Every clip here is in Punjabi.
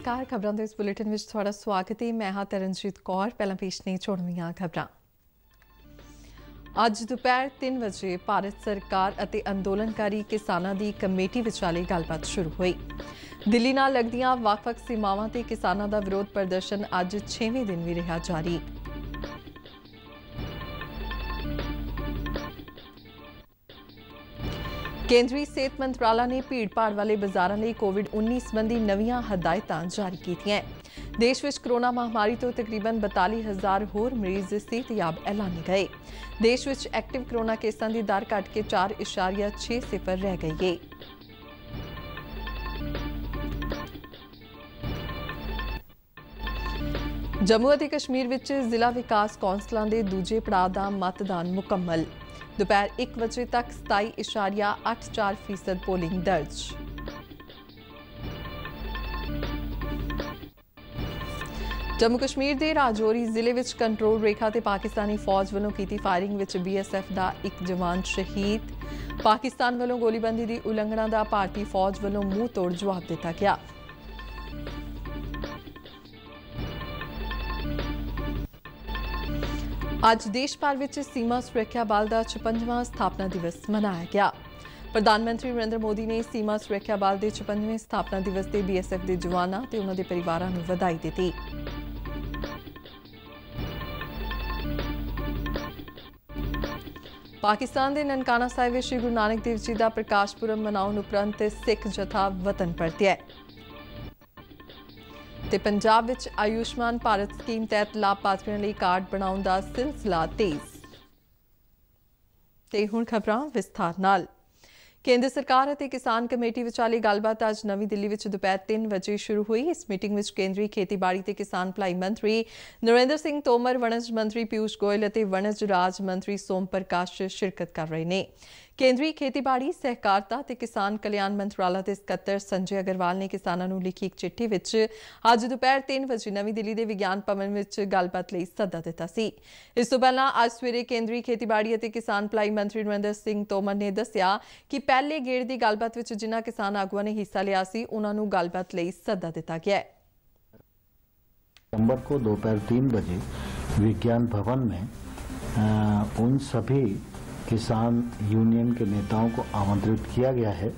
ਨਮਸਕਾਰ, ਖਬਰਾਂ ਦੇ ਇਸ ਬੁਲੇਟਿਨ ਵਿੱਚ ਤੁਹਾਡਾ ਸਵਾਗਤ ਹੈ। ਮੈਂ ਹਾਂ ਤਰਨਜੀਤ ਕੌਰ। ਪਹਿਲਾਂ ਪੇਸ਼ ਨੇ ਛੋੜਵੀਆਂ ਖਬਰਾਂ। ਅੱਜ ਦੁਪਹਿਰ 3 ਵਜੇ ਭਾਰਤ ਸਰਕਾਰ ਅਤੇ ਅੰਦੋਲਨਕਾਰੀ ਕਿਸਾਨਾਂ ਦੀ ਕਮੇਟੀ ਵਿਚਾਲੇ ਗੱਲਬਾਤ ਸ਼ੁਰੂ ਹੋਈ। ਦਿੱਲੀ ਨਾਲ ਲੱਗਦੀਆਂ ਵੱਖ-ਵੱਖ ਸੀਮਾਵਾਂ ਤੇ ਕਿਸਾਨਾਂ ਦਾ ਵਿਰੋਧ ਪ੍ਰਦਰਸ਼ਨ ਅੱਜ 6ਵੇਂ ਦਿਨ ਵੀ ਰਿਹਾ ਜਾਰੀ। ਕੇਂਦਰੀ ਸਿਹਤ ਮੰਤਰਾਲਾ ਨੇ ਭੀੜ-ਭਾੜ ਵਾਲੇ ਬਾਜ਼ਾਰਾਂ ਲਈ ਕੋਵਿਡ-19 ਸੰਬੰਧੀ ਨਵੀਆਂ ਹਦਾਇਤਾਂ ਜਾਰੀ ਕੀਤੀਆਂ ਦੇਸ਼ ਵਿੱਚ ਕਰੋਨਾ ਮਹਾਮਾਰੀ ਤੋਂ ਤਕਰੀਬਨ 42000 ਹੋਰ ਮਰੀਜ਼ ਸਿਹਤਯਾਬ ਐਲਾਨੇ ਗਏ। ਦੇਸ਼ ਵਿੱਚ ਐਕਟਿਵ ਕਰੋਨਾ ਕੇਸਾਂ ਦੀ ਦਰ ਘਟ ਕੇ 4.60 ਰਹਿ ਗਈ ਹੈ ਜੰਮੂ ਅਤੇ ਕਸ਼ਮੀਰ ਵਿੱਚ ਜ਼ਿਲ੍ਹਾ ਵਿਕਾਸ ਕੌਂਸਲਾਂ ਦੇ ਦੂਜੇ ਪੜਾਅ ਦਾ ਮਤਦਾਨ ਮੁਕੰਮਲ। ਦੁਪਹਿਰ 1 ਵਜੇ ਤੱਕ 27.84% ਪੋਲਿੰਗ ਦਰਜ। ਜੰਮੂ ਕਸ਼ਮੀਰ ਦੇ ਰਾਜੌਰੀ ਜ਼ਿਲ੍ਹੇ ਵਿੱਚ ਕੰਟਰੋਲ ਰੇਖਾ ਤੇ ਪਾਕਿਸਤਾਨੀ ਫੌਜ ਵੱਲੋਂ ਕੀਤੀ ਫਾਇਰਿੰਗ ਵਿੱਚ ਬੀਐਸਐਫ ਦਾ ਇੱਕ ਜਵਾਨ ਸ਼ਹੀਦ। ਪਾਕਿਸਤਾਨ ਵੱਲੋਂ ਗੋਲੀਬੰਦੀ ਦੀ ਉਲੰਘਣਾ ਦਾ ਭਾਰਤੀ ਫੌਜ ਵੱਲੋਂ ਮੂੰਹ ਤੋੜ ਜਵਾਬ ਦਿੱਤਾ ਗਿਆ। ਅੱਜ ਦੇਸ਼ ਭਰ ਵਿੱਚ ਸੀਮਾ ਸੁਰੱਖਿਆ ਬਲ ਦਾ 56ਵਾਂ ਸਥਾਪਨਾ ਦਿਵਸ ਮਨਾਇਆ ਗਿਆ। ਪ੍ਰਧਾਨ ਮੰਤਰੀ ਨਰਿੰਦਰ ਮੋਦੀ ਨੇ ਸੀਮਾ ਸੁਰੱਖਿਆ ਬਲ ਦੇ 56ਵੇਂ ਸਥਾਪਨਾ ਦਿਵਸ ਤੇ ਬੀਐਸਐਫ ਦੇ ਜਵਾਨਾਂ ਤੇ ਉਹਨਾਂ ਦੇ ਪਰਿਵਾਰਾਂ ਨੂੰ ਵਧਾਈ ਦਿੱਤੀ। ਪਾਕਿਸਤਾਨ ਦੇ ਨਨਕਾਣਾ ਸਾਹਿਬ ਵਿੱਚ ਸ਼੍ਰੀ ਗੁਰੂ ਨਾਨਕ ਦੇਵ ਜੀ ਦਾ ਪ੍ਰਕਾਸ਼ ਪੁਰਬ ਮਨਾਉਣ ਉਪਰੰਤ ਸਿੱਖ ਜਥਾ ਵਤਨ ਪਰਤਿਆ ਤੇ ਪੰਜਾਬ ਵਿੱਚ ਆਯੁਸ਼ਮਾਨ ਭਾਰਤ ਸਕੀਮ ਤਹਿਤ ਲਾਭਪਾਤਰੀਆਂ ਲਈ ਕਾਰਡ ਬਣਾਉਣ ਦਾ ਸਿਲਸਿਲਾ ਤੇਜ਼। ਤੇ ਹੁਣ ਖਬਰਾਂ ਵਿਸਥਾਰ ਨਾਲ। ਕੇਂਦਰ ਸਰਕਾਰ ਅਤੇ ਕਿਸਾਨ ਕਮੇਟੀ ਵਿਚਾਲੇ ਗੱਲਬਾਤ ਅੱਜ ਨਵੀਂ ਦਿੱਲੀ ਵਿੱਚ ਦੁਪਹਿਰ 3 ਵਜੇ ਸ਼ੁਰੂ ਹੋਈ। ਇਸ ਮੀਟਿੰਗ ਵਿੱਚ ਕੇਂਦਰੀ ਖੇਤੀਬਾੜੀ ਤੇ ਕਿਸਾਨ ਭਲਾਈ ਮੰਤਰੀ ਨਰਿੰਦਰ ਸਿੰਘ ਤੋਮਰ, ਵਣਜ ਮੰਤਰੀ ਪਿਊਸ਼ ਗੋਇਲ ਅਤੇ ਵਣਜ ਰਾਜ ਮੰਤਰੀ ਸੋਮ ਪ੍ਰਕਾਸ਼ ਸ਼ਿਰਕਤ ਕਰ ਰਹੇ ਨੇ। ਕੇਂਦਰੀ ਖੇਤੀਬਾੜੀ ਸਹਿਕਾਰਤਾ ਤੇ ਕਿਸਾਨ ਕਲਿਆਣ ਮੰਤਰਾਲਾ ਦੇ ਸਕੱਤਰ ਸੰਜੇ ਅਗਰਵਾਲ ਨੇ ਕਿਸਾਨਾਂ ਨੂੰ ਲਿਖੀ ਇੱਕ ਚਿੱਠੀ ਵਿੱਚ ਅੱਜ ਦੁਪਹਿਰ 3 ਵਜੇ ਨਵੀਂ ਦਿੱਲੀ ਦੇ ਵਿਗਿਆਨ ਭਵਨ ਵਿੱਚ ਗੱਲਬਾਤ ਲਈ ਸੱਦਾ ਦਿੱਤਾ ਸੀ ਇਸ ਤੋਂ ਪਹਿਲਾਂ ਅੱਜ ਸਵੇਰੇ ਕੇਂਦਰੀ ਖੇਤੀਬਾੜੀ ਅਤੇ ਕਿਸਾਨ ਭਲਾਈ ਮੰਤਰੀ ਨਰਿੰਦਰ ਸਿੰਘ ਤੋਮਰ ਨੇ ਦੱਸਿਆ ਕਿ ਪਹਿਲੇ ਗੇੜ ਦੀ ਗੱਲਬਾਤ ਵਿੱਚ ਜਿਨ੍ਹਾਂ ਕਿਸਾਨ ਆਗੂਆਂ ਨੇ ਹਿੱਸਾ ਲਿਆ ਸੀ ਉਹਨਾਂ ਨੂੰ ਗੱਲਬਾਤ ਲਈ ਸੱਦਾ ਦਿੱਤਾ ਗਿਆ ਹੈ नवंबर को दोपहर तीन बजे विज्ञान भवन में अ, उन सभी किसान यूनियन के नेताओं को आमंत्रित किया गया है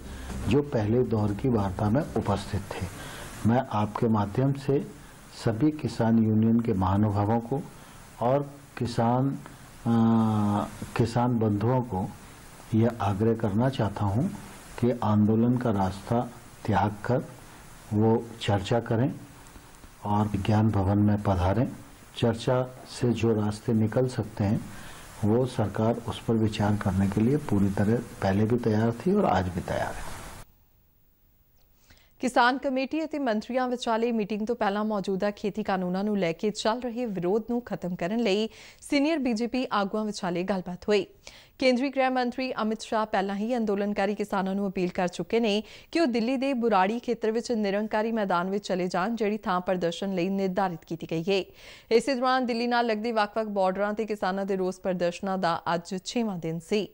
जो पहले दौर की वार्ता में उपस्थित थे। मैं आपके माध्यम से सभी किसान यूनियन के महानुभावों को और किसान अ, किसान बंधुओं को यह आग्रह करना चाहता हूँ कि आंदोलन का रास्ता त्याग कर वो चर्चा करें और विज्ञान भवन में पधारें। चर्चा से जो रास्ते निकल सकते हैं वो सरकार उस पर विचार करने के लिए पूरी तरह पहले भी तैयार थी और आज भी तैयार है ਕਿਸਾਨ ਕਮੇਟੀ ਅਤੇ ਮੰਤਰੀਆਂ ਵਿਚਾਲੇ ਮੀਟਿੰਗ ਤੋਂ ਪਹਿਲਾਂ ਮੌਜੂਦਾ ਖੇਤੀ ਕਾਨੂੰਨਾਂ ਨੂੰ ਲੈ ਕੇ ਚੱਲ ਰਹੇ ਵਿਰੋਧ ਨੂੰ ਖਤਮ ਕਰਨ ਲਈ ਸੀਨੀਅਰ ਬੀਜੇਪੀ ਆਗੂਆਂ ਵਿਚਾਲੇ ਗੱਲਬਾਤ ਹੋਈ। ਕੇਂਦਰੀ ਗ੍ਰਹਿ ਮੰਤਰੀ ਅਮਿਤ ਸ਼ਾਹ ਪਹਿਲਾਂ ਹੀ ਅੰਦੋਲਨਕਾਰੀ ਕਿਸਾਨਾਂ ਨੂੰ ਅਪੀਲ ਕਰ ਚੁੱਕੇ ਨੇ ਕਿ ਉਹ ਦਿੱਲੀ ਦੇ ਬੁਰਾੜੀ ਖੇਤਰ ਵਿੱਚ ਨਿਰੰਕਾਰੀ ਮੈਦਾਨ ਵਿੱਚ ਚਲੇ ਜਾਣ, ਜਿਹੜੀ ਥਾਂ ਪ੍ਰਦਰਸ਼ਨ ਲਈ ਨਿਰਧਾਰਿਤ ਕੀਤੀ ਗਈ ਹੈ ਇਸੇ ਦੌਰਾਨ ਦਿੱਲੀ ਨਾਲ ਲੱਗਦੇ ਵੱਖ-ਵੱਖ ਬਾਰਡਰਾਂ ਤੇ ਕਿਸਾਨਾਂ ਦੇ ਰੋਸ ਪ੍ਰਦਰਸ਼ਨਾਂ ਦਾ ਅੱਜ 6ਵਾਂ ਦਿਨ ਸੀ।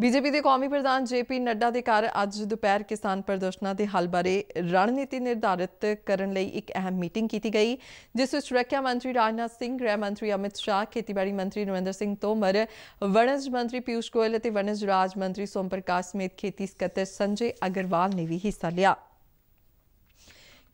ਬੀਜੇਪੀ ਦੇ ਕੌਮੀ ਪ੍ਰਧਾਨ ਜੇਪੀ ਨੱਡਾ ਦੇ ਘਰ ਅੱਜ ਦੁਪਹਿਰ ਕਿਸਾਨ ਪ੍ਰਦਰਸ਼ਨਾਂ ਦੇ ਹੱਲ ਬਾਰੇ ਰਣਨੀਤੀ ਨਿਰਧਾਰਿਤ ਕਰਨ ਲਈ ਇੱਕ ਅਹਿਮ ਮੀਟਿੰਗ ਕੀਤੀ ਗਈ, ਜਿਸ ਵਿੱਚ ਰੱਖਿਆ ਮੰਤਰੀ ਰਾਜਨਾਥ ਸਿੰਘ, ਗ੍ਰਹਿ ਮੰਤਰੀ ਅਮਿਤ ਸ਼ਾਹ, ਖੇਤੀਬਾੜੀ ਮੰਤਰੀ ਨਰਿੰਦਰ ਸਿੰਘ ਤੋਮਰ, ਵਣਜ ਮੰਤਰੀ ਪਿਊਸ਼ ਗੋਇਲ ਅਤੇ ਵਣਜ ਰਾਜ ਮੰਤਰੀ ਸੋਮ ਪ੍ਰਕਾਸ਼ ਸਮੇਤ ਖੇਤੀ ਸਕੱਤਰ ਸੰਜੇ ਅਗਰਵਾਲ ਨੇ ਵੀ ਹਿੱਸਾ ਲਿਆ।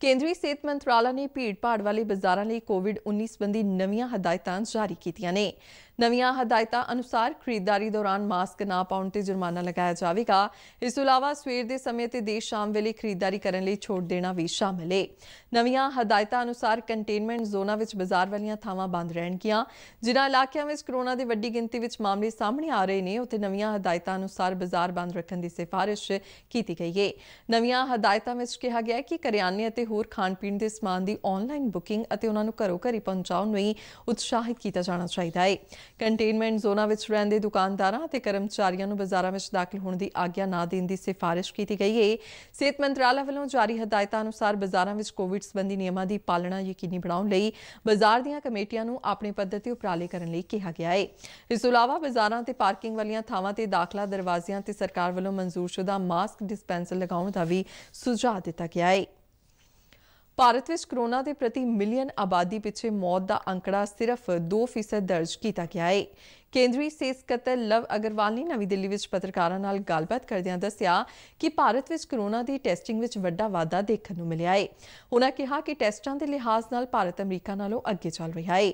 ਕੇਂਦਰੀ ਸਿਹਤ ਮੰਤਰਾਲਾ ਨੇ ਭੀੜ-ਭਾੜ ਵਾਲੇ ਬਾਜ਼ਾਰਾਂ ਲਈ ਕੋਵਿਡ-19 ਸੰਬੰਧੀ ਨਵੀਆਂ ਹਦਾਇਤਾਂ ਜਾਰੀ ਕੀਤੀਆਂ ਨੇ। ਨਵੀਆਂ ਹਦਾਇਤਾਂ ਅਨੁਸਾਰ ਖਰੀਦਦਾਰੀ ਦੌਰਾਨ ਮਾਸਕ ਨਾ ਪਾਉਣ ਤੇ ਜੁਰਮਾਨਾ ਲਗਾਇਆ ਜਾਵੇਗਾ। ਇਸ ਤੋਂ ਇਲਾਵਾ ਸਵੇਰ ਦੇ ਸਮੇਂ ਤੇ ਦੇਰ ਸ਼ਾਮ ਵੇਲੇ ਖਰੀਦਦਾਰੀ ਕਰਨ ਲਈ ਛੋਟ ਦੇਣਾ ਵੀ ਸ਼ਾਮਲ ਹੈ ਨਵੀਆਂ ਹਦਾਇਤਾਂ ਅਨੁਸਾਰ ਕੰਟੇਨਮੈਂਟ ਜ਼ੋਨਾਂ ਵਿੱਚ ਬਾਜ਼ਾਰ ਵਾਲੀਆਂ ਥਾਵਾਂ ਬੰਦ ਰਹਿਣਗੀਆਂ, ਜਿਨ੍ਹਾਂ ਇਲਾਕਿਆਂ ਵਿੱਚ ਕਰੋਨਾ ਦੀ ਵੱਡੀ ਗਿਣਤੀ ਵਿੱਚ ਮਾਮਲੇ ਸਾਹਮਣੇ ਆ ਰਹੇ ਨੇ, ਉੱਥੇ ਨਵੀਆਂ ਹਦਾਇਤਾਂ ਅਨੁਸਾਰ ਬਾਜ਼ਾਰ ਬੰਦ ਰੱਖਣ ਦੀ ਸਿਫਾਰਿਸ਼ ਕੀਤੀ ਗਈ ਹੈ ਨਵੀਆਂ ਹਦਾਇਤਾਂ ਵਿੱਚ ਕਿਹਾ ਗਿਆ ਹੈ ਕਿ ਕਰਿਆਨੇ ਅਤੇ ਹੋਰ ਖਾਣ ਪੀਣ ਦੇ ਸਮਾਨ ਦੀ ਆਨਲਾਈਨ ਬੁਕਿੰਗ ਅਤੇ ਉਹਨਾਂ ਨੂੰ ਘਰੋਂ ਘਰੀ ਪਹੁੰਚਾਉਣ ਲਈ ਉਤਸ਼ਾਹਿਤ ਕੀਤਾ ਜਾਣਾ ਚਾਹੀਦਾ ਹੈ ਕੰਟੇਨਮੈਂਟ ਜ਼ੋਨਾਂ ਵਿੱਚ ਰਹਿੰਦੇ ਦੁਕਾਨਦਾਰਾਂ ਅਤੇ ਕਰਮਚਾਰੀਆਂ ਨੂੰ ਬਾਜ਼ਾਰਾਂ ਵਿੱਚ ਦਾਖਲ ਹੋਣ ਦੀ ਆਗਿਆ ਨਾ ਦੇਣ ਦੀ ਸਿਫਾਰਿਸ਼ ਕੀਤੀ ਗਈ ਹੈ। ਸਿਹਤ ਮੰਤਰਾਲਾ ਵੱਲੋਂ ਜਾਰੀ ਹਦਾਇਤਾਂ ਅਨੁਸਾਰ ਬਾਜ਼ਾਰਾਂ ਵਿੱਚ ਕੋਵਿਡ ਸੰਬੰਧੀ ਨਿਯਮਾਂ ਦੀ ਪਾਲਣਾ ਯਕੀਨੀ ਬਣਾਉਣ ਲਈ ਬਾਜ਼ਾਰ ਦੀਆਂ ਕਮੇਟੀਆਂ ਨੂੰ ਆਪਣੇ ਪੱਧਰ ਤੇ ਉਪਰਾਲੇ ਕਰਨ ਲਈ ਕਿਹਾ ਗਿਆ ਹੈ। ਇਸ ਤੋਂ ਇਲਾਵਾ ਬਾਜ਼ਾਰਾਂ ਤੇ ਪਾਰਕਿੰਗ ਵਾਲੀਆਂ ਥਾਵਾਂ ਤੇ ਦਾਖਲਾ, ਦਰਵਾਜ਼ਿਆਂ ਤੇ ਸਰਕਾਰ ਵੱਲੋਂ ਮਨਜ਼ੂਰਸ਼ੁਦਾ ਮਾਸਕ ਡਿਸਪੈਂਸਰ ਲਗਾਉਣ ਦਾ ਵੀ ਸੁਝਾਅ ਦਿੱਤਾ ਗਿਆ ਹੈ। ਭਾਰਤ ਵਿੱਚ ਕਰੋਨਾ ਦੇ ਪ੍ਰਤੀ ਮਿਲੀਅਨ ਆਬਾਦੀ ਪਿੱਛੇ ਮੌਤ ਦਾ ਅੰਕੜਾ ਸਿਰਫ 2% ਦਰਜ ਕੀਤਾ ਗਿਆ ਹੈ ਕੇਂਦਰੀ ਸਿਹਤ ਸਕੱਤਰ ਲਵ ਅਗਰਵਾਲ ਨੇ ਨਵੀਂ ਦਿੱਲੀ ਵਿੱਚ ਪੱਤਰਕਾਰਾਂ ਨਾਲ ਗੱਲਬਾਤ ਕਰਦਿਆਂ ਦੱਸਿਆ ਕਿ ਭਾਰਤ ਵਿੱਚ ਕਰੋਨਾ ਦੀ ਟੈਸਟਿੰਗ ਵਿੱਚ ਵੱਡਾ ਵਾਧਾ ਦੇਖਣ ਨੂੰ ਮਿਲਿਆ ਹੈ ਉਹਨਾਂ ਕਿਹਾ ਕਿ ਟੈਸਟਾਂ ਦੇ ਲਿਹਾਜ਼ ਨਾਲ ਭਾਰਤ ਅਮਰੀਕਾ ਨਾਲੋਂ ਅੱਗੇ ਚੱਲ ਰਿਹਾ ਹੈ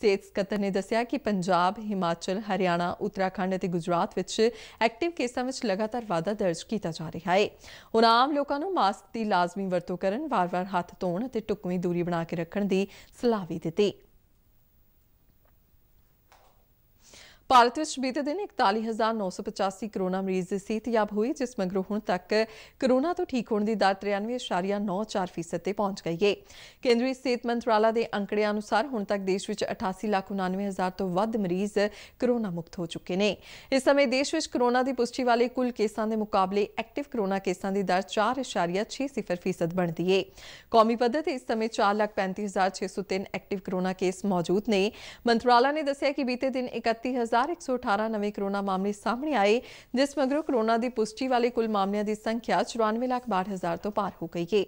ਸਿਹਤ ਸਕੱਤਰ ਨੇ ਦੱਸਿਆ ਕਿ ਪੰਜਾਬ, ਹਿਮਾਚਲ, ਹਰਿਆਣਾ, ਉੱਤਰਾਖੰਡ ਅਤੇ ਗੁਜਰਾਤ ਵਿੱਚ ਐਕਟਿਵ ਕੇਸਾਂ ਵਿੱਚ ਲਗਾਤਾਰ ਵਾਧਾ ਦਰਜ ਕੀਤਾ ਜਾ ਰਿਹਾ ਹੈ ਉਹਨਾਂ ਆਮ ਲੋਕਾਂ ਨੂੰ ਮਾਸਕ ਦੀ ਲਾਜ਼ਮੀ ਵਰਤੋਂ ਕਰਨ, ਵਾਰ-ਵਾਰ ਹੱਥ ਧੋਣ ਅਤੇ ਢੁਕਵੀਂ ਦੂਰੀ ਬਣਾ ਕੇ ਰੱਖਣ ਦੀ ਸਲਾਹ ਵੀ ਦਿੱਤੀ। ਭਾਰਤ ਵਿੱਚ ਬੀਤੇ ਦਿਨ 41985 ਕਰੋਨਾ ਮਰੀਜ਼ ਸਿਹਤਯਾਬ ਹੋਏ ਜਿਸ ਮਗਰੋਂ ਹੁਣ ਤੱਕ ਕਰੋਨਾ ਤੋਂ ਠੀਕ ਹੋਣ ਦੀ ਦਰ 93.94% ਤੇ ਪਹੁੰਚ ਗਈ ਹੈ ਕੇਂਦਰੀ ਸਿਹਤ ਮੰਤਰਾਲਾ ਦੇ ਅੰਕੜਿਆਂ ਅਨੁਸਾਰ ਹੁਣ ਤੱਕ ਦੇਸ਼ ਵਿੱਚ 88,99,000 ਤੋਂ ਵੱਧ ਮਰੀਜ਼ ਕਰੋਨਾ ਮੁਕਤ ਹੋ ਚੁੱਕੇ ਨੇ। ਇਸ ਸਮੇਂ ਦੇਸ਼ ਵਿੱਚ ਕਰੋਨਾ ਦੀ ਪੁਸ਼ਟੀ ਵਾਲੇ ਕੁੱਲ ਕੇਸਾਂ ਦੇ ਮੁਕਾਬਲੇ ਐਕਟਿਵ ਕਰੋਨਾ ਕੇਸਾਂ ਦੀ ਦਰ 4.60% ਬਣਦੀ ਹੈ ਕੌਮੀ ਪੱਧਰ ਤੇ ਇਸ ਸਮੇਂ 4,35,603 ਐਕਟਿਵ ਕਰੋਨਾ ਕੇਸ ਮੌਜੂਦ ਨੇ। ਮੰਤਰਾਲਾ ਨੇ ਦੱਸਿਆ ਕਿ ਬੀਤੇ ਦਿਨ 31000 4118 ਨਵੇਂ ਕਰੋਨਾ ਮਾਮਲੇ ਸਾਹਮਣੇ ਆਏ ਜਿਸ ਮਗਰੋਂ ਕਰੋਨਾ ਦੀ ਪੁਸ਼ਟੀ ਵਾਲੇ ਕੁੱਲ ਮਾਮਲਿਆਂ ਦੀ ਸੰਖਿਆ 94,62,000 ਤੋਂ ਪਾਰ ਹੋ ਗਈ ਹੈ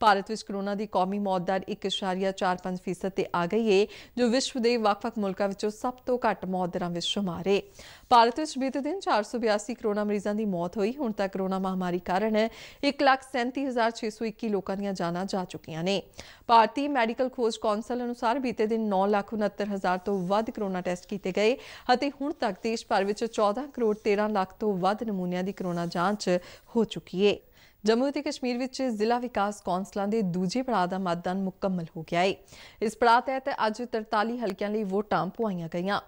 ਭਾਰਤ ਵਿੱਚ ਕਰੋਨਾ ਦੀ ਕੌਮੀ ਮੌਤ ਦਰ 1.45% ਤੇ ਆ ਗਈ ਹੈ ਜੋ ਵਿਸ਼ਵ ਦੇ ਵੱਖ-ਵੱਖ ਮੁਲਕਾਂ ਵਿੱਚੋਂ ਸਭ ਤੋਂ ਘੱਟ ਮੌਤ ਦਰਾਂ ਵਿੱਚ ਸ਼ੁਮਾਰ ਹੈ ਭਾਰਤ ਵਿੱਚ ਬੀਤੇ ਦਿਨ 482 ਕਰੋਨਾ ਮਰੀਜ਼ਾਂ ਦੀ ਮੌਤ ਹੋਈ। ਹੁਣ ਤੱਕ ਕਰੋਨਾ ਮਹਾਮਾਰੀ ਕਾਰਨ 1,37,621 ਲੋਕਾਂ ਦੀਆਂ ਜਾਨਾਂ ਜਾ ਚੁੱਕੀਆਂ ਨੇ। ਭਾਰਤੀ ਮੈਡੀਕਲ ਖੋਜ ਕੌਂਸਲ ਅਨੁਸਾਰ ਬੀਤੇ ਦਿਨ 9,69,000 ਤੋਂ ਵੱਧ ਕਰੋਨਾ ਟੈਸਟ ਕੀਤੇ ਗਏ ਅਤੇ ਹੁਣ ਤੱਕ ਦੇਸ਼ ਭਰ ਵਿੱਚ 14 ਕਰੋੜ 13 ਲੱਖ ਤੋਂ ਵੱਧ ਨਮੂਨਿਆਂ ਦੀ ਕਰੋਨਾ ਜਾਂਚ ਹੋ ਚੁੱਕੀ ਹੈ ਜੰਮੂ ਅਤੇ ਕਸ਼ਮੀਰ ਵਿੱਚ ਜ਼ਿਲ੍ਹਾ ਵਿਕਾਸ ਕੌਂਸਲਾਂ ਦੇ ਦੂਜੇ ਪੜਾਅ ਦਾ ਮਤਦਾਨ ਮੁਕੰਮਲ ਹੋ ਗਿਆ ਹੈ ਇਸ ਪੜਾਅ ਤਹਿਤ ਅੱਜ 43 ਹਲਕਿਆਂ ਲਈ ਵੋਟਾਂ ਪੁਆਈਆਂ ਗਈਆਂ।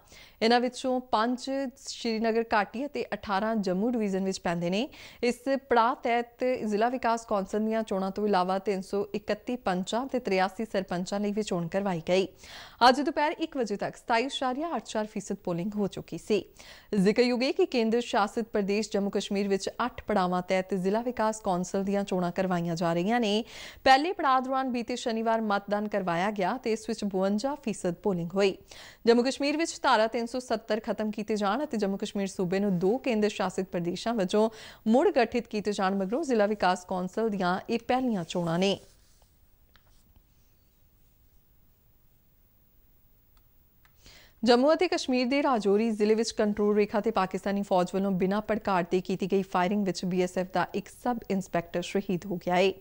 ਇਹਨਾਂ ਵਿੱਚੋਂ 5 ਸ਼੍ਰੀਨਗਰ ਘਾਟੀ ਅਤੇ 18 ਜੰਮੂ ਡਿਵੀਜ਼ਨ ਵਿੱਚ ਪੈਂਦੇ ਨੇ। ਇਸ ਪੜਾਅ ਤਹਿਤ ਜ਼ਿਲ੍ਹਾ ਵਿਕਾਸ ਕੌਂਸਲ ਦੀਆਂ ਚੋਣਾਂ ਤੋਂ ਇਲਾਵਾ 331 ਪੰਚਾਂ ਤੇ 83 ਸਰਪੰਚਾਂ ਲਈ ਵੀ ਚੋਣ ਕਰਵਾਈ ਗਈ। ਅੱਜ ਦੁਪਹਿਰ 1 ਵਜੇ ਤੱਕ 27.84% ਪੋਲਿੰਗ ਹੋ ਚੁੱਕੀ ਸੀ। ਜ਼ਿਕਰਯੋਗ ਹੈ ਕਿ ਕੇਂਦਰ ਸ਼ਾਸਿਤ ਪ੍ਰਦੇਸ਼ ਜੰਮੂ ਕਸ਼ਮੀਰ ਵਿੱਚ 8 ਪੜਾਵਾਂ ਤਹਿਤ ਜ਼ਿਲ੍ਹਾ ਵਿਕਾਸ ਕੌਂਸਲ ਦੀਆਂ ਚੋਣਾਂ ਕਰਵਾਈਆਂ ਜਾ ਰਹੀਆਂ ਨੇ। ਪਹਿਲੇ ਪੜਾਅ ਦੌਰਾਨ ਬੀਤੇ ਸ਼ਨੀਵਾਰ ਮਤਦਾਨ ਕਰਵਾਇਆ ਗਿਆ ਤੇ ਇਸ ਵਿੱਚ 52% ਪੋਲਿੰਗ ਹੋਈ। ਜੰਮੂ ਕਸ਼ਮੀਰ ਵਿੱਚ ਧਾਰਾ 370 ਖਤਮ ਕੀਤੇ ਜਾਣ ਅਤੇ ਜੰਮੂ ਕਸ਼ਮੀਰ ਸੂਬੇ ਨੂੰ ਦੋ ਕੇਂਦਰ ਸ਼ਾਸਿਤ ਪ੍ਰਦੇਸ਼ਾਂ ਵਜੋਂ ਮੁੜ ਗਠਿਤ ਕੀਤੇ ਜਾਣ ਮਗਰੋਂ ਜ਼ਿਲ੍ਹਾ ਵਿਕਾਸ ਕੌਂਸਲ ਦੀਆਂ ਇਹ ਪਹਿਲੀਆਂ ਚੋਣਾਂ ਨੇ। ਜੰਮੂ ਅਤੇ ਕਸ਼ਮੀਰ ਦੇ ਰਾਜੌਰੀ ਜ਼ਿਲ੍ਹੇ ਵਿੱਚ ਕੰਟਰੋਲ ਰੇਖਾ ਤੇ ਪਾਕਿਸਤਾਨੀ ਫੌਜ ਵੱਲੋਂ ਬਿਨਾਂ ਭੜਕਾੜ ਤੇ ਕੀਤੀ ਗਈ ਫਾਇਰਿੰਗ ਵਿੱਚ ਬੀਐਸਐਫ ਦਾ ਇੱਕ ਸਬ ਇੰਸਪੈਕਟਰ ਸ਼ਹੀਦ ਹੋ ਗਿਆ ਹੈ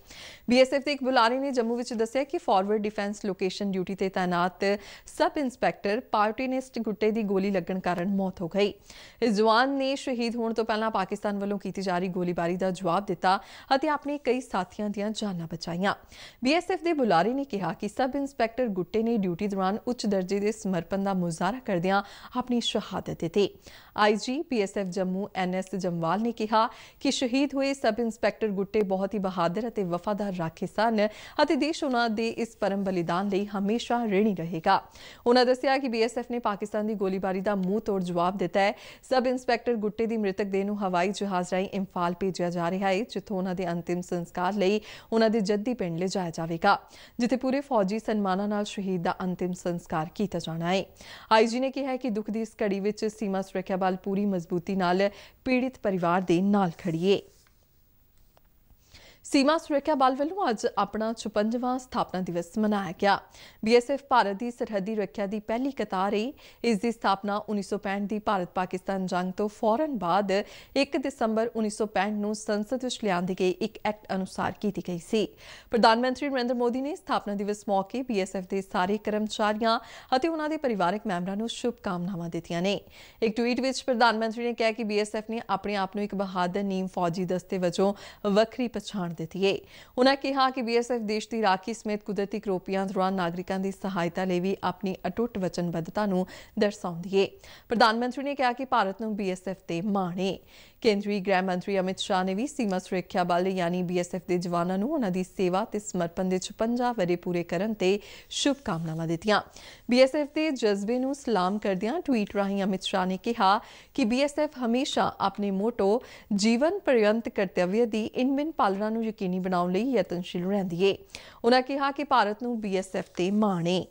ਬੀਐਸਐਫ ਦੇ ਇੱਕ ਬੁਲਾਰੇ ਨੇ ਜੰਮੂ ਵਿੱਚ ਦੱਸਿਆ ਕਿ ਫਾਰਵਰਡ ਡਿਫੈਂਸ ਲੋਕੇਸ਼ਨ ਡਿਊਟੀ ਤੇ ਤਾਇਨਾਤ ਸਬ ਇੰਸਪੈਕਟਰ ਪਾਰਟੀਨਿਸਟ ਗੁੱਟੇ ਦੀ ਗੋਲੀ ਲੱਗਣ ਕਾਰਨ ਮੌਤ ਹੋ ਗਈ। ਇਸ ਜਵਾਨ ਨੇ ਸ਼ਹੀਦ ਹੋਣ ਤੋਂ ਪਹਿਲਾਂ ਪਾਕਿਸਤਾਨ ਵੱਲੋਂ ਕੀਤੀ ਜਾ ਰਹੀ ਗੋਲੀਬਾਰੀ ਦਾ ਜਵਾਬ ਦਿੱਤਾ ਅਤੇ ਆਪਣੇ ਕਈ ਸਾਥੀਆਂ ਦੀਆਂ ਜਾਨਾਂ ਬਚਾਈਆਂ। ਬੀਐਸਐਫ ਦੇ ਬੁਲਾਰੇ ਨੇ ਕਿਹਾ ਕਿ ਸਬ ਇੰਸਪੈਕਟਰ ਗੁੱਟੇ ਨੇ ਡਿਊਟੀ ਦੌਰਾਨ ਉੱਚ ਦਰਜੇ ਦੇ ਸਮਰਪਣ ਦਾ ਮੁਜ਼ਾਹਰਾ ਕਰਦਿਆਂ ਆਪਣੀ ਸ਼ਹਾਦਤ ਦਿੱਤੀ। IG BSF Jammu NS Jamwal ਨੇ ਕਿਹਾ ਕਿ ਸ਼ਹੀਦ ਹੋਏ ਸਬ ਇੰਸਪੈਕਟਰ ਗੁੱਟੇ ਬਹੁਤ ਹੀ ਬਹਾਦਰ ਅਤੇ ਵਫਾਦਾਰ ਰਾਖੇ ਸਨ ਅਤੇ ਦੇਸ਼ ਉਹਨਾਂ ਦੇ ਇਸ ਪਰਮ ਬਲੀਦਾਨ ਲਈ ਹਮੇਸ਼ਾ ਰਿਣੀ ਰਹੇਗਾ। ਉਹਨਾਂ ਦੱਸਿਆ ਕਿ ਬੀਐਸਐਫ ਨੇ ਪਾਕਿਸਤਾਨ ਦੀ ਗੋਲੀਬਾਰੀ ਦਾ ਮੂੰਹ ਤੋੜ ਜਵਾਬ ਦਿੱਤਾ ਹੈ। ਸਬ ਇੰਸਪੈਕਟਰ ਗੁੱਟੇ ਦੀ ਮ੍ਰਿਤਕ ਦੇਹ ਨੂੰ ਹਵਾਈ ਜਹਾਜ਼ ਰਾਹੀਂ ਇੰਫਾਲ ਭੇਜਿਆ ਜਾ ਰਿਹਾ ਹੈ, ਜਿੱਥੋਂ ਉਹਨਾਂ ਦੇ ਅੰਤਿਮ ਸੰਸਕਾਰ ਲਈ ਉਹਨਾਂ ਦੇ ਜੱਦੀ ਪਿੰਡ ਲਿਜਾਇਆ ਜਾਵੇਗਾ, ਜਿੱਥੇ ਪੂਰੇ ਫੌਜੀ ਸਨਮਾਨਾਂ ਨਾਲ ਸ਼ਹੀਦ ਦਾ ਅੰਤਿਮ ਸੰਸਕਾਰ ਕੀਤਾ ਜਾਣਾ ਹੈ। ਆਈ ਜੀ ਨੇ ਕਿਹਾ ਕਿ ਦੁੱਖ ਦੀ ਇਸ ਘੜੀ ਵਿੱਚ ਸੀਮਾ ਸੁਰੱਖਿਆ ਬਲ ਪੂਰੀ ਮਜ਼ਬੂਤੀ ਨਾਲ ਪੀੜਿਤ ਪਰਿਵਾਰ ਦੇ ਨਾਲ ਖੜੀਏ ਸੀਮਾ ਸੁਰੱਖਿਆ ਬਲ ਵੱਲੋਂ ਅੱਜ ਆਪਣਾ 56ਵਾਂ ਸਥਾਪਨਾ ਦਿਵਸ ਮਨਾਇਆ ਗਿਆ। ਬੀਐਸਐਫ ਭਾਰਤ ਦੀ ਸਰਹੱਦੀ ਰੱਖਿਆ ਦੀ ਪਹਿਲੀ ਕਤਾਰ ਹੈ ਇਸ ਦੀ ਸਥਾਪਨਾ 1965 ਦੀ ਭਾਰਤ-ਪਾਕਿਸਤਾਨ ਜੰਗ ਤੋਂ ਫੌਰਨ ਬਾਅਦ 1 ਦਸੰਬਰ 1965 ਨੂੰ ਸੰਸਦ ਵਿੱਚ ਲਿਆਂਦੇ ਗਏ ਇੱਕ ਐਕਟ ਅਨੁਸਾਰ ਕੀਤੀ ਗਈ ਸੀ। ਪ੍ਰਧਾਨ ਮੰਤਰੀ ਨਰਿੰਦਰ ਮੋਦੀ ਨੇ ਸਥਾਪਨਾ ਦਿਵਸ ਮੌਕੇ ਬੀਐਸਐਫ ਦੇ ਸਾਰੇ ਕਰਮਚਾਰੀਆਂ ਅਤੇ ਉਹਨਾਂ ਦੇ ਪਰਿਵਾਰਕ ਮੈਂਬਰਾਂ ਨੂੰ ਸ਼ੁਭ ਕਾਮਨਾਵਾਂ ਦਿੱਤੀਆਂ ਨੇ। ਇੱਕ ਟਵੀਟ ਵਿੱਚ ਪ੍ਰਧਾਨ ਮੰਤਰੀ ਨੇ ਕਿਹਾ ਕਿ ਬੀਐਸਐਫ ਨੇ ਆਪਣੇ ਆਪ ਨੂੰ ਇੱਕ ਬਹਾਦਰ ਨੀਮ ਫੌਜੀ ਦਸਤੇ ਵਜੋਂ ਵੱਖਰੀ ਪਛਾਣ ਦਿੱਤੀ ਹੈ ਉਹਨਾਂ ਕਿਹਾ ਕਿ ਬੀਐਸਐਫ ਦੇਸ਼ ਦੀ ਰਾਖੀ ਸਮੇਤ ਕੁਦਰਤੀ ਕਰੋਪੀਆਂ ਦੌਰਾਨ ਨਾਗਰਿਕਾਂ ਦੀ ਸਹਾਇਤਾ ਲਈ ਵੀ ਆਪਣੀ ਅਟੁੱਟ ਵਚਨਬੱਧਤਾ ਨੂੰ ਦਰਸਾਉਂਦੀ ਹੈ ਪ੍ਰਧਾਨ ਮੰਤਰੀ ਨੇ ਕਿਹਾ ਕਿ ਭਾਰਤ ਨੂੰ ਬੀਐਸਐਫ ਤੇ ਮਾਣ ਹੈ ਕੇਂਦਰੀ ਗ੍ਰਹਿ ਮੰਤਰੀ ਅਮਿਤ ਸ਼ਾਹ ਨੇ ਵੀ ਸੀਮਾ ਸੁਰੱਖਿਆ ਬਲ, ਯਾਨੀ ਬੀਐਸਐਫ ਦੇ ਜਵਾਨਾਂ ਨੂੰ ਉਹਨਾਂ ਦੀ ਸੇਵਾ ਤੇ ਸਮਰਪਣ ਦੇ 56 ਵਰੇ ਪੂਰੇ ਕਰਨ ਤੇ ਸ਼ੁਭ ਕਾਮਨਾਵਾਂ ਦਿੱਤੀਆਂ ਬੀਐਸਐਫ ਦੇ ਜਜ਼ਬੇ ਨੂੰ ਸਲਾਮ ਕਰਦਿਆਂ ਟਵੀਟ ਰਾਹੀਂ ਅਮਿਤ ਸ਼ਾਹ ਨੇ ਕਿਹਾ ਕਿ ਬੀਐਸਐਫ ਹਮੇਸ਼ਾ ਆਪਣੇ ਮੋਟੋ ਜੀਵਨ ਪਰਯੰਤ ਕਰਤੱਵਯ ਦੀ ਇਨਮਿਨ ਪਾਲਣਾ ਨੂੰ ਯਕੀਨੀ ਬਣਾਉਣ ਲਈ ਯਤਨਸ਼ੀਲ ਰਹਿੰਦੀ ਏ। ਉਹਨਾਂ ਕਿਹਾ ਕਿ ਭਾਰਤ ਨੂੰ ਬੀਐਸਐਫ ਤੇ ਮਾਣ ਏ।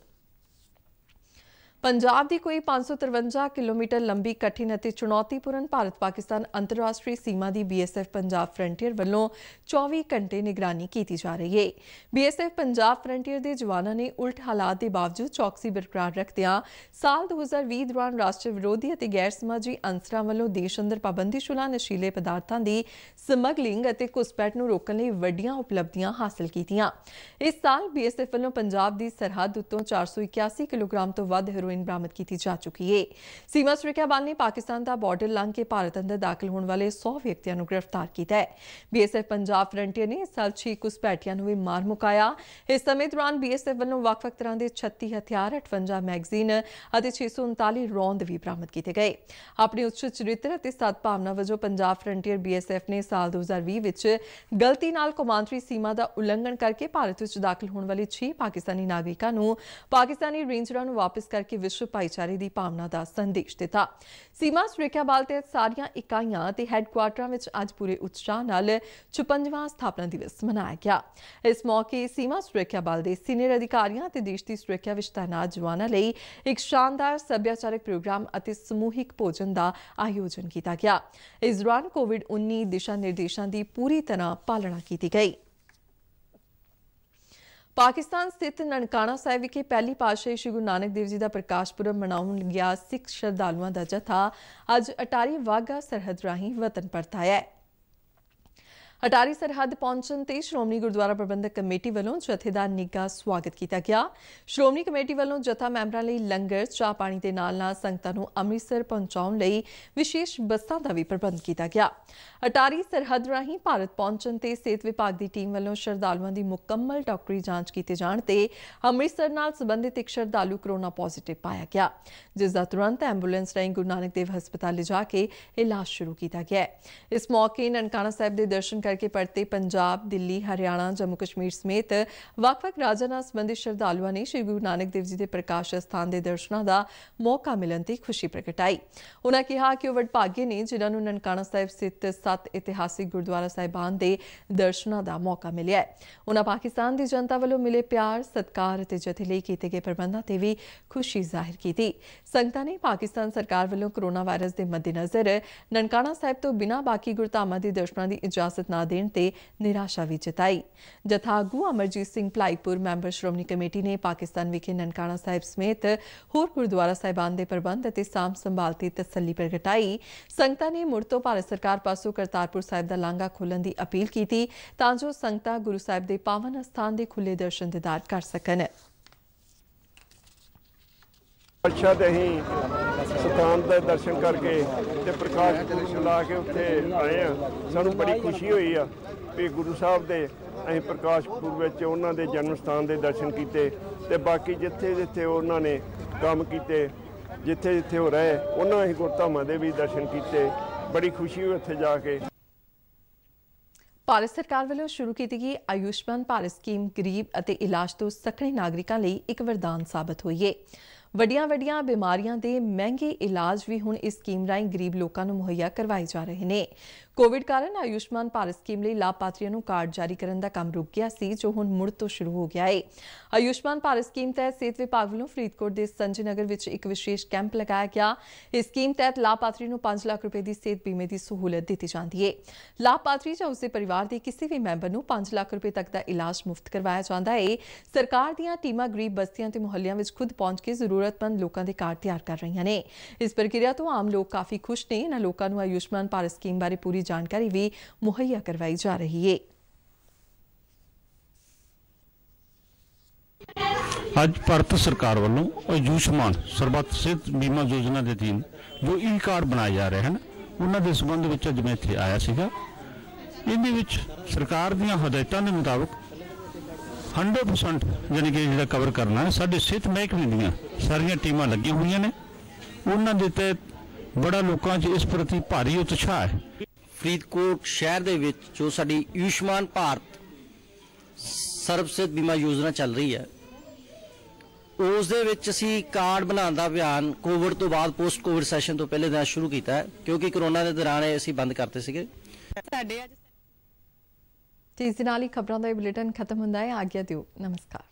ਪੰਜਾਬ ਦੀ ਕੋਈ 553 ਕਿਲੋਮੀਟਰ ਲੰਬੀ, ਕਠਿਨ ਅਤੇ ਚੁਣੌਤੀਪੂਰਨ ਭਾਰਤ-ਪਾਕਿਸਤਾਨ ਅੰਤਰਰਾਸ਼ਟਰੀ ਸੀਮਾ ਦੀ BSF ਪੰਜਾਬ ਫਰੰਟੀਅਰ ਵੱਲੋਂ 24 ਘੰਟੇ ਨਿਗਰਾਨੀ ਕੀਤੀ ਜਾ ਰਹੀ ਹੈ। BSF ਪੰਜਾਬ ਫਰੰਟੀਅਰ ਦੇ ਜਵਾਨਾਂ ਨੇ ਉਲਟ ਹਾਲਾਤ ਦੇ ਬਾਵਜੂਦ ਚੌਕਸੀ ਬਰਕਰਾਰ ਰੱਖਦਿਆਂ ਸਾਲ 2020 ਦੌਰਾਨ ਰਾਸ਼ਟਰ ਵਿਰੋਧੀ ਅਤੇ ਗੈਰ ਸਮਾਜੀ ਅੰਸਰਾਂ ਵੱਲੋਂ ਦੇਸ਼ ਅੰਦਰ ਪਾਬੰਦੀਸ਼ੁਲਾ ਨਸ਼ੀਲੇ ਪਦਾਰਥਾਂ ਦੀ ਸਮਗਲਿੰਗ ਅਤੇ ਘੁਸਪੈਠ ਨੂੰ ਰੋਕਣ ਲਈ ਵੱਡੀਆਂ ਉਪਲਬਧੀਆਂ ਹਾਸਲ ਕੀਤੀਆਂ। ਇਸ ਸਾਲ BSF ਵੱਲੋਂ ਪੰਜਾਬ ਦੀ ਸਰਹੱਦ ਉੱਤੋਂ 481 ਕਿਲੋਗ੍ਰਾਮ ਤੋਂ ਵੱਧ ਹੈਰੋਇਨ ਬਰਾਮਦ ਕੀਤੀ ਜਾ ਚੁੱਕੀ ਹੈ ਸੀਮਾ ਸੁਰੱਖਿਆ ਬਲ ਨੇ ਪਾਕਿਸਤਾਨ ਦਾ ਬਾਰਡਰ ਲੰਘ ਕੇ ਭਾਰਤ ਅੰਦਰ ਦਾਖਲ ਹੋਣ ਵਾਲੇ 100 ਵਿਅਕਤੀਆਂ ਨੂੰ ਗ੍ਰਿਫਤਾਰ ਕੀਤਾ ਹੈ। ਬੀਐਸਐਫ ਪੰਜਾਬ ਫਰੰਟੀਅਰ ਨੇ ਇਸ ਸਾਲ 6 ਘੁਸਪੈਠੀਆਂ ਨੂੰ ਵੀ ਮਾਰ ਮੁਕਾਇਆ। ਇਸ ਸਮੇਂ ਦੌਰਾਨ ਬੀਐਸਐਫ ਵੱਲੋਂ ਵੱਖ-ਵੱਖ ਤਰ੍ਹਾਂ ਦੇ 36 ਹਥਿਆਰ 58 ਮੈਗਜ਼ੀਨ ਅਤੇ 639 ਰੌਂਦ ਵੀ ਬਰਾਮਦ ਕੀਤੇ ਗਏ। ਆਪਣੇ ਉੱਚ ਚਰਿੱਤਰ ਅਤੇ ਸਦਭਾਵਨਾ ਵਜੋਂ ਪੰਜਾਬ ਫਰੰਟੀਅਰ ਬੀਐਸਐਫ ਨੇ ਸਾਲ 2020 ਵਿੱਚ ਗਲਤੀ ਨਾਲ ਕੌਮਾਂਤਰੀ ਸੀਮਾ ਦਾ ਉਲੰਘਣ ਕਰਕੇ ਭਾਰਤ ਵਿੱਚ ਦਾਖਲ ਹੋਣ ਵਾਲੇ 6 ਪਾਕਿਸਤਾਨੀ ਨਾਗਰਿਕਾਂ ਨੂੰ ਪਾਕਿਸਤਾਨੀ ਰੇਂਜਰਾਂ ਨੂੰ ਵਾਪਸ ਕਰਕੇ ਵਿਸ਼ਵ ਭਾਈਚਾਰੇ ਦੀ ਭਾਵਨਾ ਦਾ ਸੰਦੇਸ਼ ਦਿੱਤਾ। ਸੀਮਾ ਸੁਰੱਖਿਆ ਬਲ ਤੇ ਸਾਰੀਆਂ ਇਕਾਈਆਂ ਤੇ ਹੈੱਡਕੁਆਰਟਰਾਂ ਵਿੱਚ ਅੱਜ ਪੂਰੇ ਉਤਸ਼ਾਹ ਨਾਲ 56ਵਾਂ ਸਥਾਪਨਾ ਦਿਵਸ ਮਨਾਇਆ ਗਿਆ। ਇਸ ਮੌਕੇ ਸੀਮਾ ਸੁਰੱਖਿਆ ਬਲ ਦੇ ਸੀਨੀਅਰ ਅਧਿਕਾਰੀਆਂ ਤੇ ਦੇਸ਼ ਦੀ ਸੁਰੱਖਿਆ ਵਿੱਚ ਤਾਇਨਾਤ ਜਵਾਨਾਂ ਲਈ ਇੱਕ ਸ਼ਾਨਦਾਰ ਸੱਭਿਆਚਾਰਕ ਪ੍ਰੋਗਰਾਮ ਅਤੇ ਸਮੂਹਿਕ ਭੋਜਨ ਦਾ ਆਯੋਜਨ ਕੀਤਾ ਗਿਆ। ਇਸ ਦੌਰਾਨ ਕੋਵਿਡ-19 ਦਿਸ਼ਾ ਨਿਰਦੇਸ਼ਾਂ ਦੀ ਪੂਰੀ ਤਰ੍ਹਾਂ ਪਾਲਣਾ ਕੀਤੀ ਗਈ। ਪਾਕਿਸਤਾਨ ਸਥਿਤ ਨਨਕਾਣਾ ਸਾਹਿਬ ਵਿਖੇ ਪਹਿਲੀ ਪਾਤਸ਼ਾਹੀ ਸ੍ਰੀ ਗੁਰੂ ਨਾਨਕ ਦੇਵ ਜੀ ਦਾ ਪ੍ਰਕਾਸ਼ ਪੁਰਬ ਮਨਾਉਣ ਗਿਆ, ਸਿੱਖ ਸ਼ਰਧਾਲੂਆਂ ਦਾ ਜਥਾ ਅੱਜ ਅਟਾਰੀ ਵਾਗਾ ਸਰਹੱਦ ਰਾਹੀਂ ਵਤਨ ਪਰਤ ਹੈ। ਅਟਾਰੀ ਸਰਹੱਦ ਪਹੁੰਚਣ ਤੇ ਸ਼੍ਰੋਮਣੀ ਗੁਰਦੁਆਰਾ ਪ੍ਰਬੰਧਕ ਕਮੇਟੀ ਵੱਲੋਂ ਜਥੇਦਾਰ ਨਿੱਘਾ ਸਵਾਗਤ ਕੀਤਾ ਗਿਆ। ਸ਼੍ਰੋਮਣੀ ਕਮੇਟੀ ਵੱਲੋਂ ਜਥਾ ਮੈਂਬਰਾਂ ਲਈ ਲੰਗਰ, ਚਾਹ ਪਾਣੀ ਦੇ ਨਾਲ ਨਾਲ ਸੰਗਤਾਂ ਨੂੰ ਅੰਮ੍ਰਿਤਸਰ ਪਹੁੰਚਾਉਣ ਲਈ ਵਿਸ਼ੇਸ਼ ਬੱਸਾਂ ਦਾ ਵੀ ਪ੍ਰਬੰਧ ਕੀਤਾ ਗਿਆ। ਅਟਾਰੀ ਸਰਹੱਦ ਰਾਹੀਂ ਭਾਰਤ ਪਹੁੰਚਣ ਤੇ ਸਿਹਤ ਵਿਭਾਗ ਦੀ ਟੀਮ ਵੱਲੋਂ ਸ਼ਰਧਾਲੂਆਂ ਦੀ ਮੁਕੰਮਲ ਡਾਕਟਰੀ ਜਾਂਚ ਕੀਤੇ ਜਾਣ ਤੇ ਅੰਮ੍ਰਿਤਸਰ ਨਾਲ ਸੰਬੰਧਿਤ ਇੱਕ ਸ਼ਰਧਾਲੂ ਕਰੋਨਾ ਪੋਜ਼ਿਟਿਵ ਪਾਇਆ ਗਿਆ, ਜਿਸ ਦਾ ਤੁਰੰਤ ਐਂਬੂਲੈਂਸ ਰਾਹੀਂ ਗੁਰੂ ਨਾਨਕ ਦੇਵ ਹਸਪਤਾਲ ਲਿਜਾ ਕੇ ਇਲਾਜ ਸ਼ੁਰੂ ਕੀਤਾ ਗਿਆ ਇਸ ਮੌਕੇ ਨਨਕਾਣਾ ਸਾਹਿਬ ਦੇ ਦਰਸ਼ਨ ਕਰਕੇ ਪਰਤੇ ਪੰਜਾਬ, ਦਿੱਲੀ, ਹਰਿਆਣਾ, ਜੰਮੂ ਕਸ਼ਮੀਰ ਸਮੇਤ ਵੱਖ-ਵੱਖ ਰਾਜਾਂ ਨਾਲ ਸੰਬੰਧਿਤ ਸ਼ਰਧਾਲੂਆਂ ਨੇ ਸ੍ਰੀ ਗੁਰੂ ਨਾਨਕ ਦੇਵ ਜੀ ਦੇ ਪ੍ਰਕਾਸ਼ ਸਥਾਨ ਦੇ ਦਰਸ਼ਨਾਂ ਦਾ ਮੌਕਾ ਮਿਲਣ ਤੇ ਖੁਸ਼ੀ ਪ੍ਰਗਟਾਈ ਉਹਨਾਂ ਕਿਹਾ ਕਿ ਉਹ ਵਡਭਾਗੇ ਨੇ ਜਿਨ੍ਹਾਂ ਨੂੰ ਨਨਕਾਣਾ ਸਾਹਿਬ ਸਥਿਤ ਸੱਤ ਇਤਿਹਾਸਿਕ ਗੁਰਦੁਆਰਾ ਸਾਹਿਬਾਨ ਦੇ ਦਰਸ਼ਨਾਂ ਦਾ ਮੌਕਾ ਮਿਲਿਆ ਹੈ। ਉਹਨਾਂ ਪਾਕਿਸਤਾਨ ਦੀ ਜਨਤਾ ਵੱਲੋਂ ਮਿਲੇ ਪਿਆਰ, ਸਤਿਕਾਰ ਅਤੇ ਜਥੇ ਲਈ ਕੀਤੇ ਗਏ ਪ੍ਰਬੰਧਾਂ ਤੇ ਵੀ ਖੁਸ਼ੀ ਜ਼ਾਹਿਰ ਕੀਤੀ। ਸੰਗਤਾਂ ਨੇ ਪਾਕਿਸਤਾਨ ਸਰਕਾਰ ਵੱਲੋਂ ਕੋਰੋਨਾ ਵਾਇਰਸ ਦੇ ਮੱਦੇਨਜ਼ਰ ਨਨਕਾਣਾ ਸਾਹਿਬ ਤੋਂ ਬਿਨਾਂ ਬਾਕੀ ਗੁਰਧਾਮਾਂ ਦੇ ਦਰਸ਼ਨਾਂ ਦੀ ਇਜਾਜ਼ਤ ਨਾ ਦੇਣ ਤੇ ਨਿਰਾਸ਼ਾ ਵੀ ਜਤਾਈ। ਜਥਾ ਆਗੂ ਅਮਰਜੀਤ ਸਿੰਘ ਭਲਾਈਪੁਰ ਮੈਂਬਰ ਸ਼੍ਰੋਮਣੀ ਕਮੇਟੀ ਨੇ ਪਾਕਿਸਤਾਨ ਵਿਖੇ ਨਨਕਾਣਾ ਸਾਹਿਬ ਸਮੇਤ ਹੋਰ ਗੁਰਦੁਆਰਾ ਸਾਹਿਬਾਨ ਦੇ ਪ੍ਰਬੰਧ ਅਤੇ ਸਾਂਭ ਸੰਭਾਲ ਤੇ ਤਸੱਲੀ ਪ੍ਰਗਟਾਈ। ਸੰਗਤਾਂ ਨੇ ਮੁੜ ਤੋਂ ਭਾਰਤ ਸਰਕਾਰ ਪਾਸੋਂ ਕਰਤਾਰਪੁਰ ਸਾਹਿਬ ਦਾ ਲਾਂਘਾ ਖੋਲਣ ਦੀ ਅਪੀਲ ਕੀਤੀ ਤਾਂ ਜੋ ਸੰਗਤਾਂ ਗੁਰੂ ਸਾਹਿਬ ਦੇ ਪਾਵਨ ਅਸਥਾਨ ਦੇ ਖੁੱਲੇ ਦਰਸ਼ਨ ਦੀਦਾਰ ਕਰ ਸਕਣ। ਅੱਛਾ ਤੇ ਅਸੀਂ ਸਥਾਨ ਦੇ ਦਰਸ਼ਨ ਕਰਕੇ ਤੇ ਪ੍ਰਕਾਸ਼ ਪੁਰਬ ਲਾ ਕੇ ਉੱਥੇ ਆਏ ਆ ਸਾਨੂੰ ਬੜੀ ਖੁਸ਼ੀ ਹੋਈ ਆ ਵੀ ਗੁਰੂ ਸਾਹਿਬ ਦੇ ਅਸੀਂ ਪ੍ਰਕਾਸ਼ ਪੁਰਬ ਵਿੱਚ ਉਹਨਾਂ ਦੇ ਜਨਮ ਸਥਾਨ ਦੇ ਦਰਸ਼ਨ ਕੀਤੇ ਤੇ ਬਾਕੀ ਜਿੱਥੇ ਜਿੱਥੇ ਉਹਨਾਂ ਨੇ ਕੰਮ ਕੀਤੇ, ਜਿੱਥੇ ਜਿੱਥੇ ਹੋ ਰਹੇ, ਉਹਨਾਂ ਅਸੀਂ ਗੁਰਧਾਮਾਂ ਦੇ ਵੀ ਦਰਸ਼ਨ ਕੀਤੇ। ਬੜੀ ਖੁਸ਼ੀ ਹੋਈ ਉੱਥੇ ਜਾ ਕੇ। ਭਾਰਤ ਸਰਕਾਰ ਵੱਲੋਂ ਸ਼ੁਰੂ ਕੀਤੀ ਗਈ ਆਯੁਸ਼ਮਾਨ ਭਾਰਤ ਸਕੀਮ ਗਰੀਬ ਅਤੇ ਇਲਾਜ ਤੋਂ ਸਖਣੇ ਨਾਗਰਿਕਾਂ ਲਈ ਇੱਕ ਵਰਦਾਨ ਸਾਬਤ ਹੋਈ ਹੈ ਵੱਡੀਆਂ-ਵੱਡੀਆਂ ਬਿਮਾਰੀਆਂ ਦੇ ਮਹਿੰਗੇ ਇਲਾਜ ਵੀ ਹੁਣ ਇਸ ਸਕੀਮ ਰਾਹੀਂ ਗਰੀਬ ਲੋਕਾਂ ਨੂੰ ਮੁਹੱਈਆ ਕਰਵਾਏ ਜਾ ਰਹੇ ਨੇ। ਕੋਵਿਡ ਕਾਰਨ ਆਯੁਸ਼ਮਾਨ ਭਾਰਤ ਸਕੀਮ ਲਈ ਲਾਭਪਾਤਰੀਆਂ ਨੂੰ ਕਾਰਡ ਜਾਰੀ ਕਰਨ ਦਾ ਕੰਮ ਰੁਕ ਗਿਆ ਸੀ, ਜੋ ਹੁਣ ਮੁੜ ਤੋਂ ਸ਼ੁਰੂ ਹੋ ਗਿਆ ਹੈ ਆਯੁਸ਼ਮਾਨ ਭਾਰਤ ਸਕੀਮ ਤਹਿਤ ਸਿਹਤ ਵਿਭਾਗ ਵੱਲੋਂ ਫਰੀਦਕੋਟ ਦੇ ਸੰਜੇ ਨਗਰ ਵਿੱਚ ਇੱਕ ਵਿਸ਼ੇਸ਼ ਕੈਂਪ ਲਗਾਇਆ ਗਿਆ। ਇਸ ਸਕੀਮ ਤਹਿਤ ਲਾਭਪਾਤਰੀ ਨੂੰ 5 ਲੱਖ ਰੁਪਏ ਦੀ ਸਿਹਤ ਬੀਮੇ ਦੀ ਸਹੂਲਤ ਦਿੱਤੀ ਜਾਂਦੀ ਹੈ ਲਾਭਪਾਤਰੀ ਜਾਂ ਉਸਦੇ ਪਰਿਵਾਰ ਦੇ ਕਿਸੇ ਵੀ ਮੈਂਬਰ ਨੂੰ 5 ਲੱਖ ਰੁਪਏ ਤੱਕ ਦਾ ਇਲਾਜ ਮੁਫਤ ਕਰਵਾਇਆ ਜਾਂਦਾ ਹੈ ਸਰਕਾਰ ਦੀਆਂ ਟੀਮਾਂ ਗਰੀਬ ਬਸਤੀਆਂ ਤੇ ਮੁਹੱਲਿਆਂ ਵਿੱਚ ਖੁਦ ਪਹੁੰਚ ਕੇ ਜ਼ਰੂਰਤਮੰਦ ਲੋਕਾਂ ਦੇ ਕਾਰਡ ਤਿਆਰ ਕਰ ਰਹੀਆਂ ਨੇ। ਇਸ ਪ੍ਰਕਿਰਿਆ ਤੋਂ ਆਮ ਲੋਕ ਕਾਫੀ ਖੁਸ਼ ਨੇ। ਇਹਨਾਂ ਲੋਕਾਂ ਨੂੰ ਆਯੁਸ਼ਮਾਨ ਭਾਰਤ ਸਕੀਮ ਬਾਰੇ ਪੂਰੀ ਜਾਣਕਾਰੀ ਵੀ ਮੁਹੱਈਆ ਕਰਵਾਈ ਜਾ ਰਹੀ ਹੈ ਅੱਜ ਭਾਰਤ ਸਰਕਾਰ ਵੱਲੋਂ ਆਯੁਸ਼ਮਾਨ ਸਰਬੱਤ ਸਿਹਤ ਬੀਮਾ ਯੋਜਨਾ ਦੇ ਅਧੀਨ ਜੋ ਈ ਕਾਰਡ ਬਣਾਏ ਜਾ ਰਹੇ ਹਨ, ਉਹਨਾਂ ਦੇ ਸੰਬੰਧ ਵਿੱਚ ਅੱਜ ਮੈਂ ਇੱਥੇ ਆਇਆ ਸੀਗਾ। ਇਹਦੇ ਵਿੱਚ ਸਰਕਾਰ ਦੀਆਂ ਹਦਾਇਤਾਂ ਦੇ ਮੁਤਾਬਕ 100% ਯਾਨੀ ਕਿ ਜਿਹੜਾ ਕਵਰ ਕਰਨਾ ਹੈ, ਸਾਡੇ ਸਿਹਤ ਮਹਿਕਮੇ ਦੀਆਂ ਸਾਰੀਆਂ ਟੀਮਾਂ ਲੱਗੀਆਂ ਹੋਈਆਂ ਨੇ। ਉਹਨਾਂ ਦੇ ਤਹਿਤ ਬੜਾ ਲੋਕਾਂ 'ਚ ਇਸ ਪ੍ਰਤੀ ਭਾਰੀ ਉਤਸ਼ਾਹ ਹੈ। ਫਰੀਦਕੋਟ ਸ਼ਹਿਰ ਦੇ ਵਿੱਚ ਜੋ ਸਾਡੀ ਆਯੁਸ਼ਮਾਨ ਭਾਰਤ ਸਰਬ ਸਿਹਤ ਬੀਮਾ ਯੋਜਨਾ ਚੱਲ ਰਹੀ ਹੈ, ਉਸ ਦੇ ਵਿੱਚ ਅਸੀਂ ਕਾਰਡ ਬਣਾਉਣ ਦਾ ਅਭਿਆਨ ਕੋਵਿਡ ਤੋਂ ਬਾਅਦ ਪੋਸਟ ਕੋਵਿਡ ਸੈਸ਼ਨ ਤੋਂ ਪਹਿਲੇ ਦਿਨ ਸ਼ੁਰੂ ਕੀਤਾ ਹੈ, ਕਿਉਂਕਿ ਕਰੋਨਾ ਦੇ ਦੌਰਾਨ ਅਸੀਂ ਬੰਦ ਕਰਤੇ ਸੀਗੇ। ਤੇ ਇਸ ਦੇ ਨਾਲ ਹੀ ਖਬਰਾਂ ਦਾ ਇਹ ਬੁਲੇਟਿਨ ਖਤਮ ਹੁੰਦਾ ਹੈ। ਆਗਿਆ ਦਿਓ। ਨਮਸਕਾਰ।